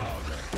Oh, Okay.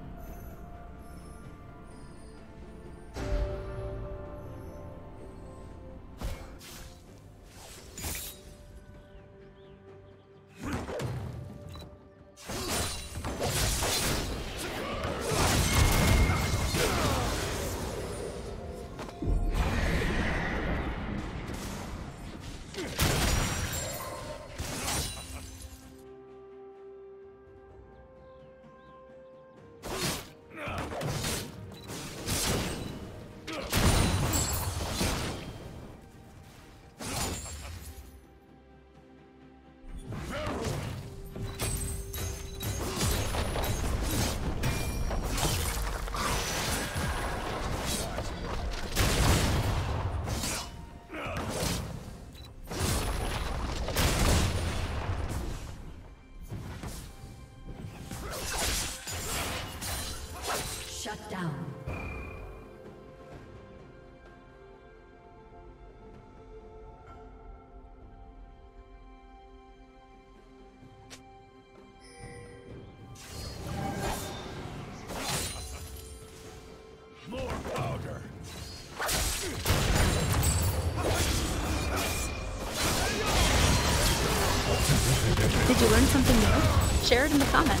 In the comments.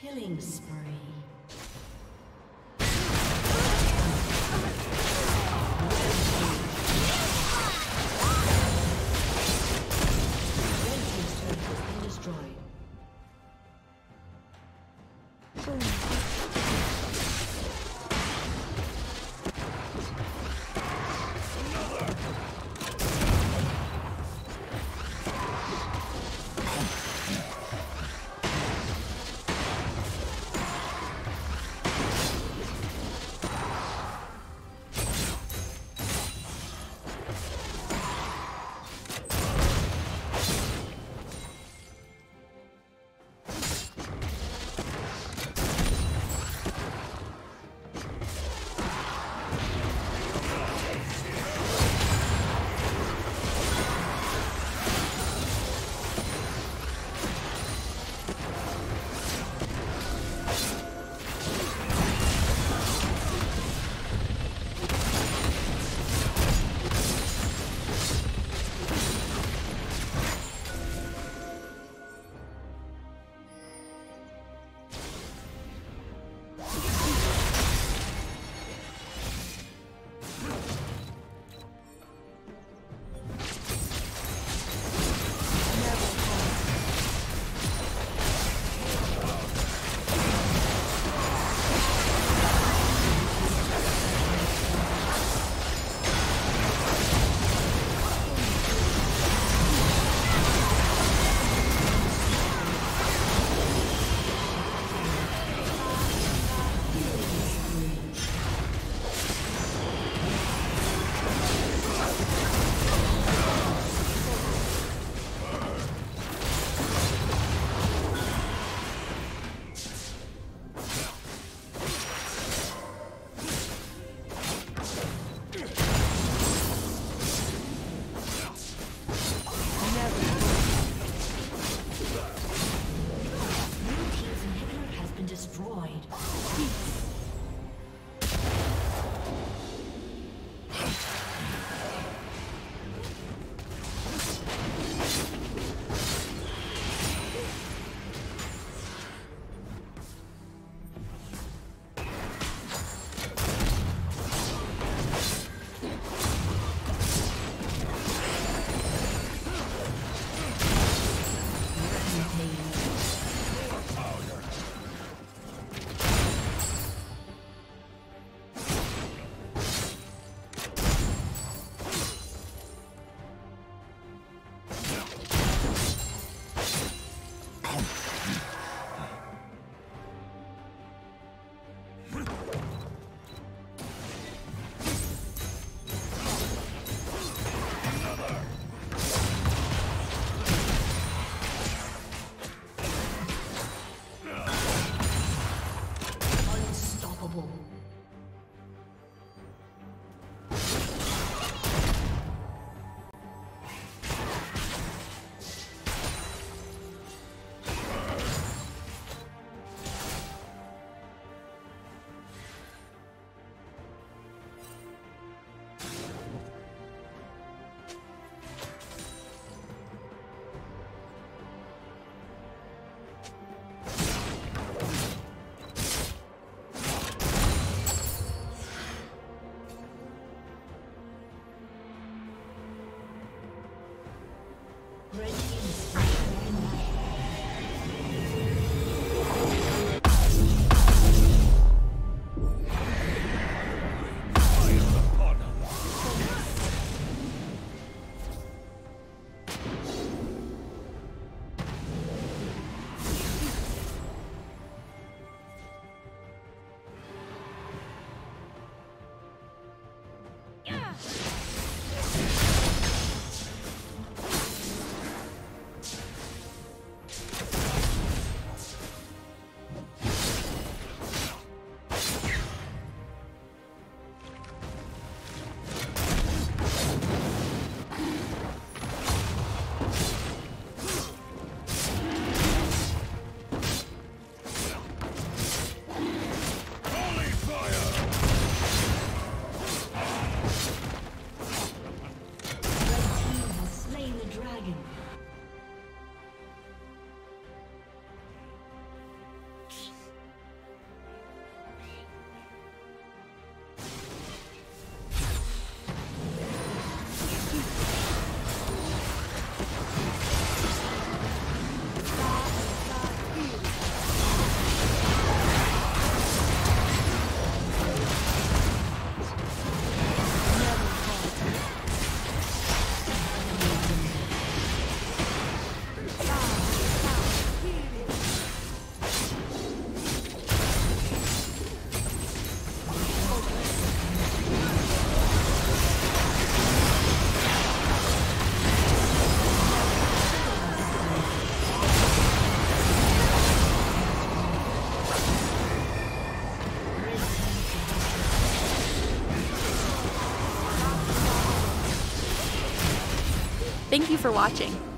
Killing spree. Red team's. For watching.